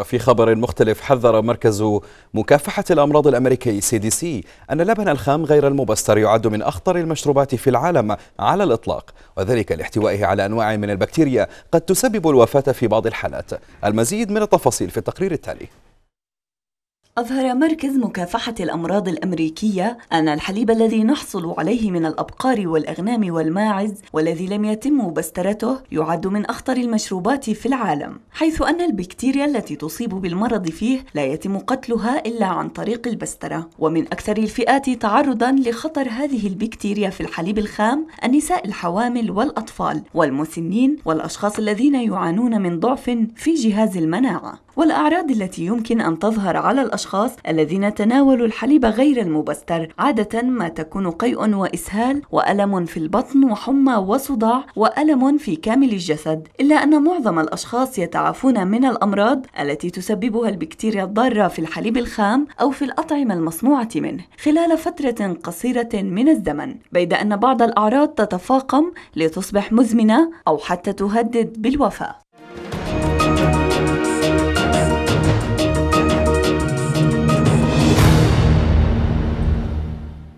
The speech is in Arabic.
وفي خبر مختلف حذر مركز مكافحة الأمراض الأمريكي CDC أن اللبن الخام غير المبستر يعد من أخطر المشروبات في العالم على الإطلاق وذلك لاحتوائه على أنواع من البكتيريا قد تسبب الوفاة في بعض الحالات. المزيد من التفاصيل في التقرير التالي. أظهر مركز مكافحة الأمراض الأمريكية أن الحليب الذي نحصل عليه من الأبقار والأغنام والماعز والذي لم يتم بسترته يعد من أخطر المشروبات في العالم، حيث أن البكتيريا التي تصيب بالمرض فيه لا يتم قتلها إلا عن طريق البسترة، ومن أكثر الفئات تعرضًا لخطر هذه البكتيريا في الحليب الخام النساء الحوامل والأطفال والمسنين والأشخاص الذين يعانون من ضعف في جهاز المناعة. والأعراض التي يمكن أن تظهر على الأشخاص الذين تناولوا الحليب غير المبستر عادة ما تكون قيء وإسهال وألم في البطن وحمى وصداع وألم في كامل الجسد إلا أن معظم الأشخاص يتعافون من الأمراض التي تسببها البكتيريا الضارة في الحليب الخام أو في الأطعمة المصنوعة منه خلال فترة قصيرة من الزمن بيد أن بعض الأعراض تتفاقم لتصبح مزمنة أو حتى تهدد بالوفاة.